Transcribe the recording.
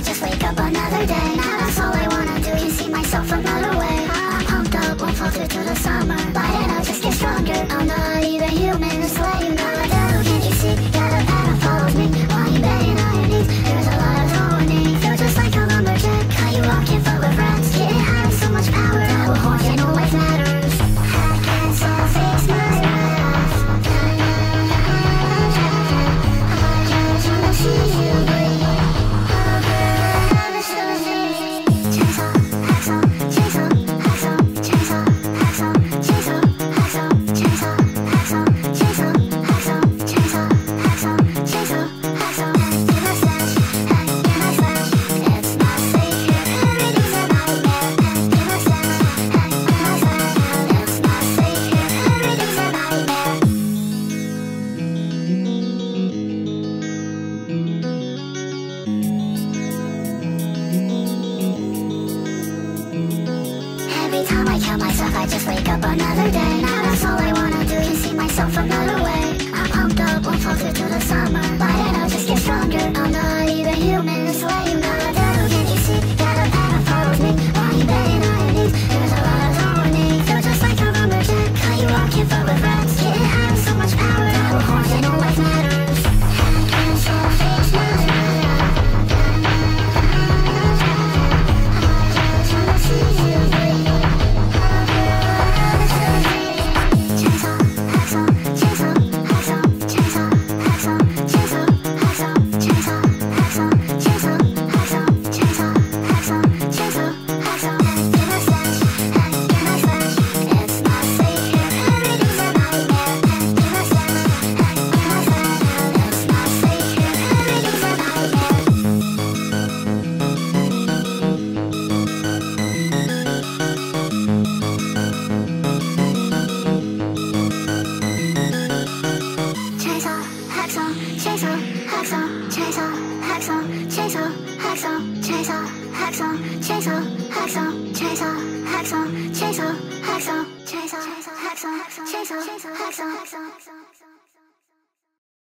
I just wake up another day Now that's all I wanna do is see myself another way I'm pumped up, won't fall through till the summer Lighten I just get stronger I'm not even human, I just wake up another day 拆索，滑索，拆索，滑索，拆索，滑索，拆索，滑索，拆索，滑索，拆索，滑索，拆索，滑索，拆索，滑索，拆索，滑索。